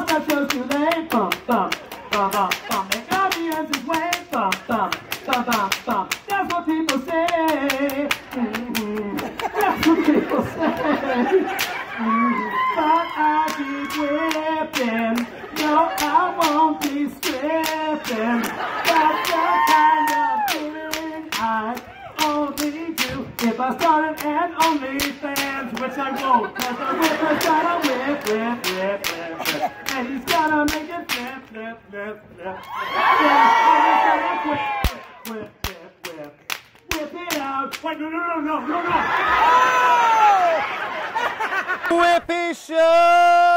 lost, I too late. Bump, bump, bump, bump, bump. Make audiences wait. Bump, bump, bump, bump, bump. That's what people say. Mhm. That's what people say. Mhm. But I keep whipping. No, I won't be stripping. That's the kind of feeling I only do if I started an OnlyFans, which I won't, cause the whipper's gotta whip, whip. And gotta make it flip, flip. Yeah, and he's whip, whip, whip, whip. Whip it out. Wait, no, no, no, no, no, no. Whippy Show!